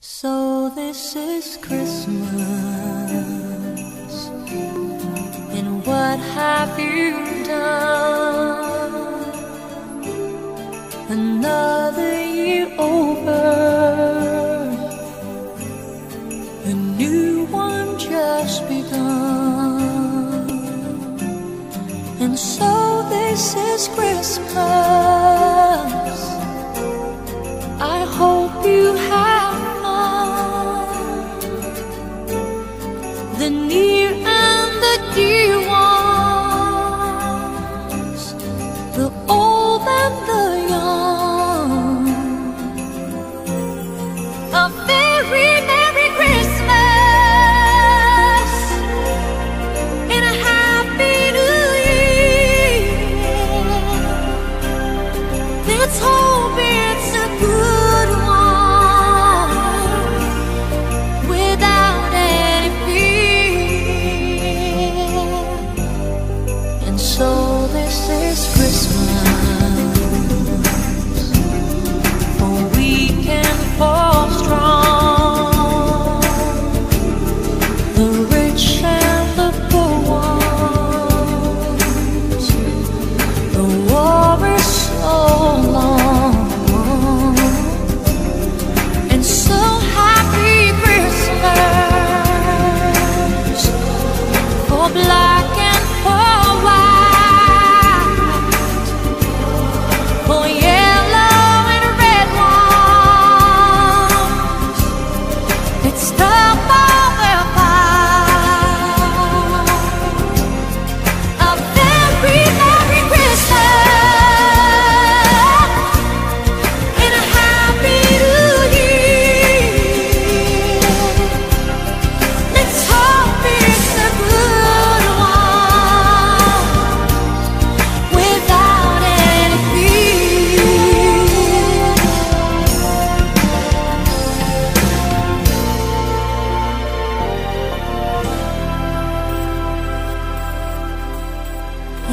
So this is Christmas, and what have you done? Another year over, a new one just begun, and so this is Christmas. I hope.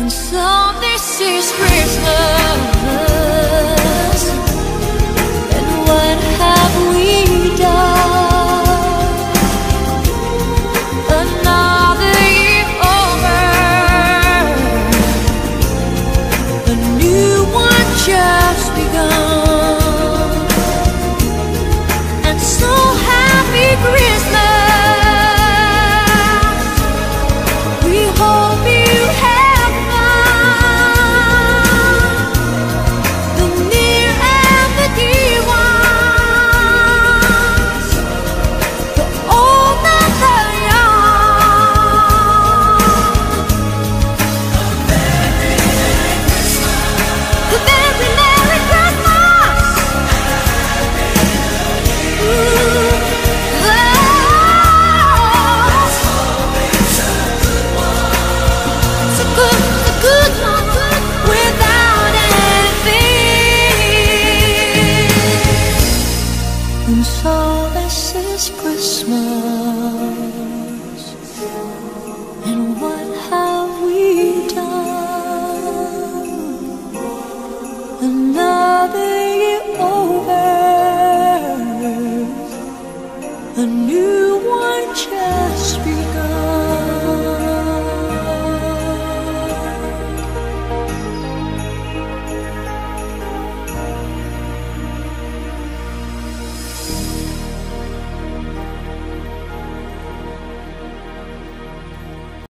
So some this is Christmas.